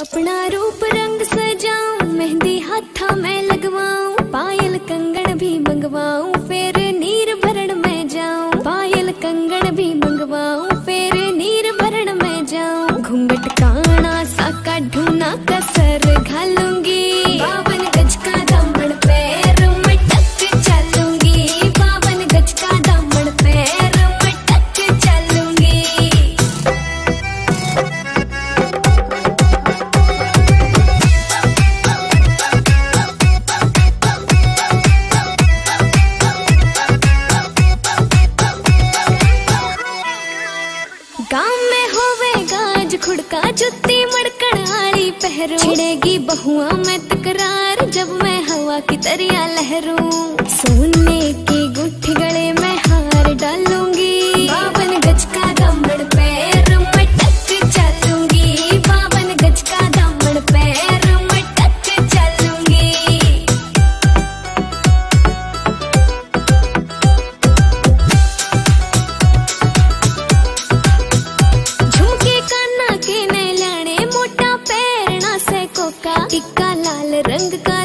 अपना रूप रंग सजाऊं, मेहंदी हाथा में लगवाऊं, पायल कंगन भी मंगवाऊं, फिर नीर भरण में जाऊँ, पायल कंगन भी मंगवाऊं, फिर नीर भरण में जाऊँ। घूंघट काना सा का ढूंढना कसर गाँव में होवे गाज, खुड़का, जुत्ती मड़कण आड़ी पहरू। छिड़ेगी बहुआ में तकरार, जब मैं हवा की तरिया लहरू। सोने रंग का